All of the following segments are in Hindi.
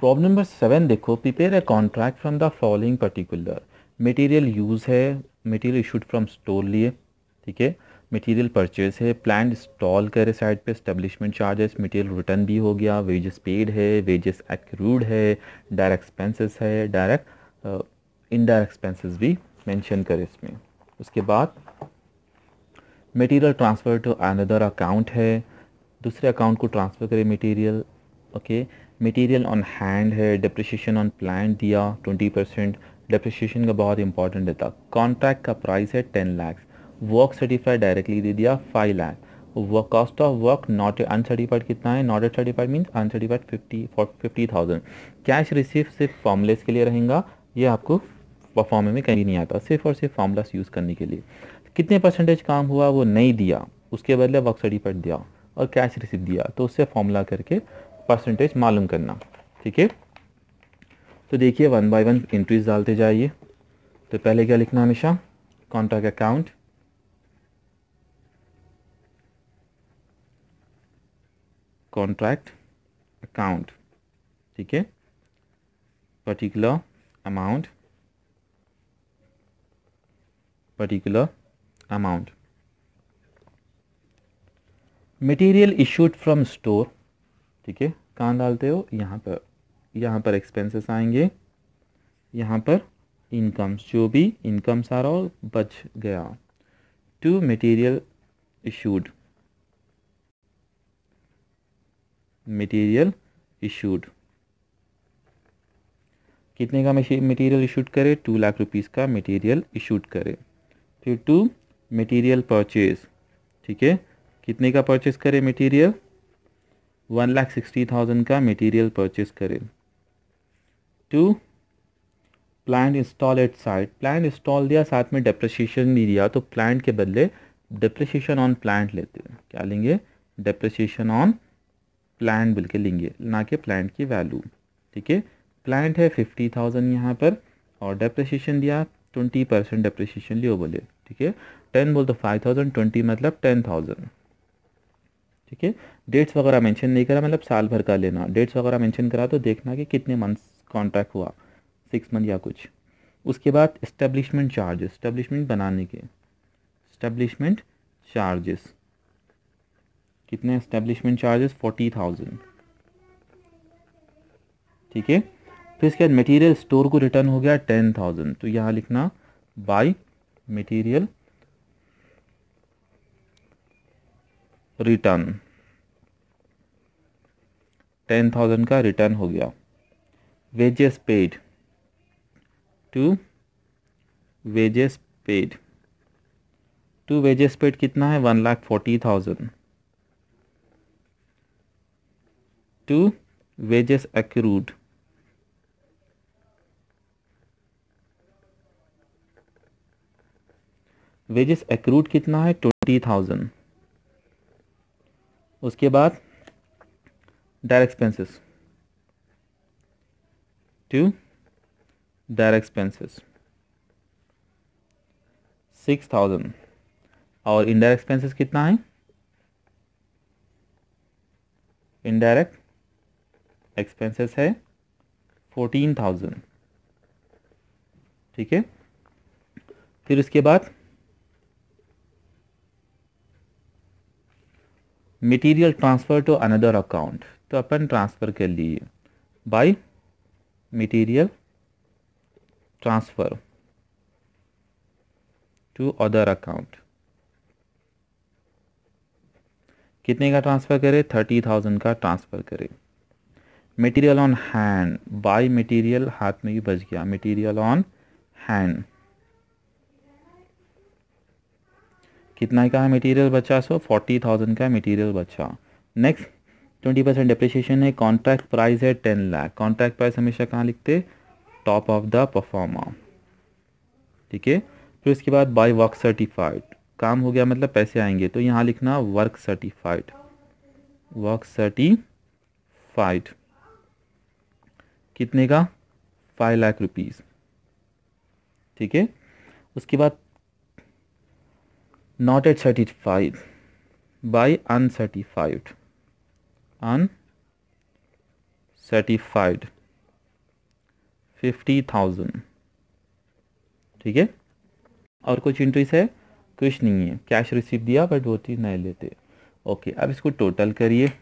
प्रॉब्लम नंबर सेवन देखो prepare a contract from the following particular material use है मटेरियल इशूड फ्रॉम स्टोर लिए, ठीक है? मटेरियल परचेज है प्लान इंस्टॉल करे साइड पे स्टेब्लिशमेंट चार्जेस मटेरियल रिटर्न भी हो गया वेजेस पेड है वेजेस एक्रूड है डायरेक्ट एक्सपेंसेस है डायरेक्ट इनडायरेक्ट एक्सपेंसेस भी मेंशन करे इसमें। उसके बाद material transfer to another account है, दूसरे अकाउंट को ट्रांसफ़र करे material okay material on hand है डिप्रिशिएशन ऑन प्लान दिया ट्वेंटी परसेंट डिप्रिशिएशन का बहुत इंपॉर्टेंट देता कॉन्ट्रैक्ट का प्राइस है ten lakhs work certified directly दे दिया five lakh work cost of work not uncertified कितना है? Not certified means uncertified fifty fifty thousand cash receive सिर्फ़ फॉर्मलेस के लिए रहेगा। ये आपको परफॉर्मे में कहीं नहीं आता। सिर्फ़ और सिर्फ़ फॉर्मूलास यूज़ करने के लिए। कितने परसेंटेज काम हुआ? वो नहीं दिया। उसके बदले वर्क सर्टिफाइड दिया और कैश रिसीव दिया। तो उससे फॉर्मूला करके परसेंटेज मालूम करना, ठीक है? तो देखिए वन बाय वन इंट्रीज डालते जाइए। तो पहले क्या लिखना हमेशा? कॉन्ट्रैक्ट अकाउंट कॉन्ट्रैक्ट अकाउंट ठीक है? Particular amount particular amount material issued from store ठीक है? कहाँ डालते हो? यहाँ पर। यहाँ पर एक्सपेंसेस आएँगे। यहाँ पर इनकम्स जो भी इनकम्स आ रहा हो, बच गया। To material issued material issued कितने का मटेरियल इशूड करे? टू लाख रुपीस का मटेरियल इशूड करे। फिर टू मटेरियल परचेज ठीक है? कितने का परचेज करे material one lakh sixty thousand का मटेरियल परचेज करें। To plant install at site plant install दिया, साथ में डेप्रिसिएशन नहीं दिया तो प्लांट के बदले डेप्रिसिएशन ऑन प्लांट लेते हैं। क्या लेंगे? डेप्रिसिएशन ऑन प्लांट बिल के लेंगे, ना कि प्लांट की वैल्यू ठीक है? प्लांट है फिफ्टी थाउज़ेंड यहाँ पर, और डेप्रिसिएशन दिया ट्वेंटी परसेंट डेप्रिसिएशन लियो बोले। ठीक है? टेन बोल तो फाइव थाउज़ेंड ट्वेंटी मतलब टेन थाउज़ेंड ठीक है? डेट्स वगैरह मेंशन नहीं करा मतलब साल भर का लेना। डेट्स वगैरह मेंशन करा तो देखना कि कितने मंथ्स कॉन्ट्रैक्ट हुआ सिक्स मंथ या कुछ। उसके बाद इस्टेब्लिशमेंट चार्जेस इस्टेब्लिशमेंट बनाने के। इस्टेब्लिशमेंट चार्जेस कितने इस्टेब्लिशमेंट चार्जेस फोर्टी थाउज़ेंड ठीक है? फिर इसके बाद मटेरियल स्टोर को रिटर्न हो गया टेन थाउज़ेंड तो यहाँ लिखना by material return ten thousand का रिटर्न हो गया। Wages paid to wages paid to wages paid कितना है? One lakh forty thousand to wages accrued wages accrued कितना है? ट्वेंटी थाउज़ेंड उसके बाद direct expenses to direct expenses six thousand और इनडायरेक्ट एक्सपेंसेस कितना है? इनडायरेक्ट एक्सपेंसेस है फोर्टीन थाउज़ेंड ठीक है? फिर उसके बाद material transfer to another account तो अपन ट्रांसफ़र कर लिए। By material transfer to other account कितने का ट्रांसफ़र करे? थर्टी थाउज़ेंड का ट्रांसफ़र करे। Material on hand by material हाथ में ही बच गया। मटेरियल ऑन हैंड कितना का है? मटेरियल बचा सो। फोर्टी थाउज़ेंड का मटेरियल बचा। नेक्स्ट ट्वेंटी परसेंट डिप्रिशिएशन है कॉन्ट्रैक्ट प्राइस है टेन लाख कॉन्ट्रैक्ट प्राइस हमेशा कहाँ लिखते? टॉप ऑफ़ द परफॉर्मा ठीक है? फिर उसके बाद बाय वर्क सर्टिफाइड काम हो गया मतलब पैसे आएँगे तो यहाँ लिखना वर्क सर्टिफाइड वर्क सर्टिफाइड कितने का? फाइव लाख रुपीज़ ठीक है? उसके बाद not at certified by uncertified. Uncertified fifty thousand ठीक है? और कुछ इंट्रीज है? कुछ नहीं है। कैश रिसीव दिया बट वो चीज़ नहीं लेते ओके अब इसको टोटल करिए।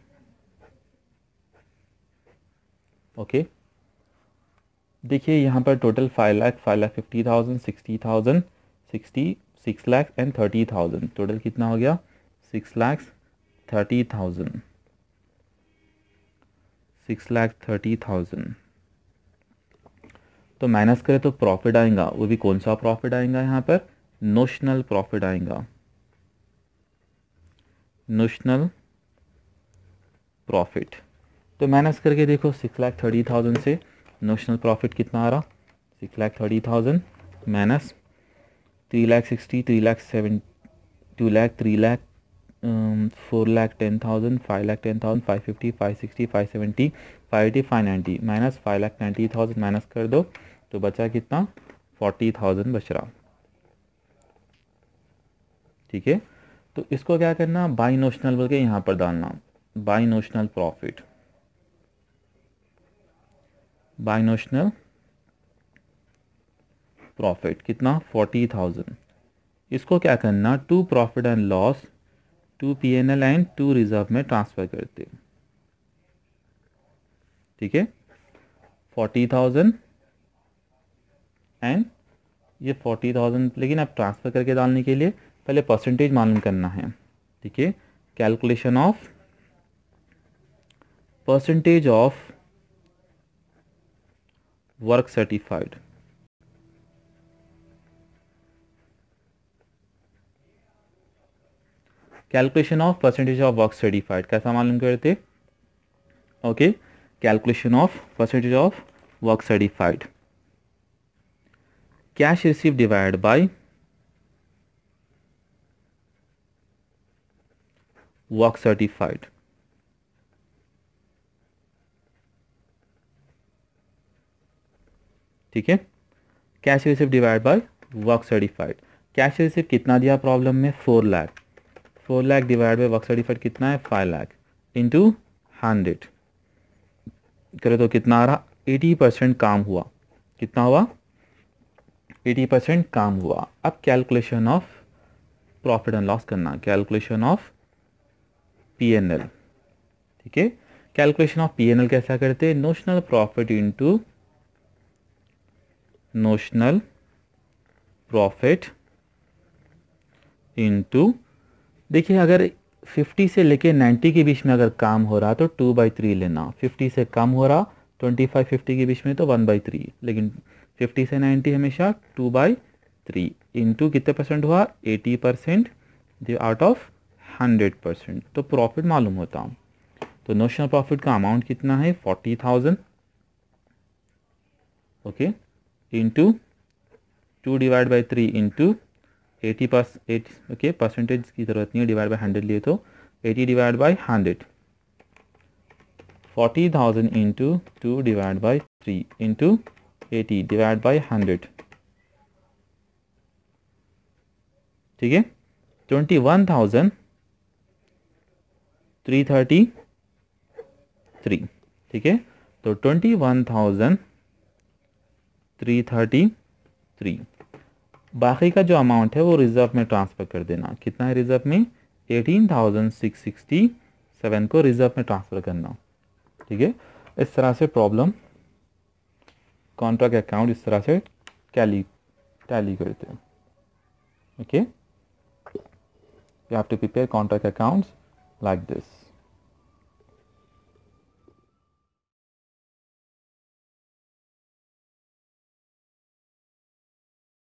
ओके देखिए, यहाँ पर total five lakh five lakh fifty thousand sixty thousand sixty six lakh and thirty thousand total कितना हो गया? Six lakh thirty thousand six lakh thirty thousand. तो माइनस करें तो प्रॉफिट आएगा। वो भी कौन सा प्रॉफिट आएगा यहाँ पर? नोशनल प्रॉफिट आएगा। नोशनल प्रॉफिट तो माइनस करके देखो सिक्स लाख थर्टी थाउज़ेंड से नोशनल प्रॉफिट कितना आ रहा? Six lakh thirty thousand minus three lakh sixty three lakh seven two lakh three lakh four lakh ten thousand five lakh ten thousand five fifty five sixty five seventy five eighty five ninety minus five lakh ninety thousand minus कर दो तो बचा कितना? फोर्टी थाउज़ेंड बच रहा। ठीक है? तो इसको क्या करना? बाई नोशनल बोल के यहाँ पर डालना। By notional profit by notional profit कितना? फोर्टी थाउज़ेंड इसको क्या करना? To profit and loss to P N L and to reserve में ट्रांसफ़र करते ठीक है? फोर्टी थाउज़ेंड एंड ये फोर्टी थाउज़ेंड, लेकिन आप ट्रांसफ़र करके डालने के लिए पहले परसेंटेज मालूम करना है। ठीक है? Calculation of percentage of work certified calculation of percentage of work certified कैसा मालूम करते okay calculation of percentage of work certified cash receive divide by work certified ठीक है? Cash receipt divide by work certified cash receipt कितना दिया प्रॉब्लम में? Four lakh four lakh divide by work certified कितना है? फाइव लाख। इंटू हंड्रेड करे तो कितना आ रहा? एटी परसेंट काम हुआ। कितना हुआ? एटी परसेंट काम हुआ। अब calculation of profit and loss करना। Calculation of P N L ठीक है? Calculation of P N L कैसा करते हैं? Notional profit into notional profit into देखिए, अगर 50 से लेके 90 के बीच में अगर काम हो रहा तो टू बाई थ्री लेना। 50 से कम हो रहा 25 50 के बीच में तो वन बाई थ्री लेकिन 50 से 90 हमेशा टू बाई थ्री इंटू कितने परसेंट हुआ? 80 परसेंट आउट ऑफ़ 100 परसेंट तो प्रॉफिट मालूम होता हूँ। तो नोशनल प्रॉफिट का अमाउंट कितना है? Forty thousand okay into two divide by three into eighty परस एट ओके परसेंटेज की ज़रूरत नहीं है डिवाइड बाई हंड्रेड लिए तो eighty divide by hundred forty thousand into two divide by three into eighty divide by hundred ठीक है? Twenty one thousand three thirty three ठीक है? तो twenty one thousand three thirty three बाकी का जो अमाउंट है वो रिज़र्व में ट्रांसफ़र कर देना। कितना है रिज़र्व में? Eighteen thousand six sixty seven को रिज़र्व में ट्रांसफ़र करना। ठीक है? इस तरह से प्रॉब्लम कॉन्ट्रैक्ट अकाउंट इस तरह से टैली टैली करते हैं। Okay you have to prepare contract accounts like this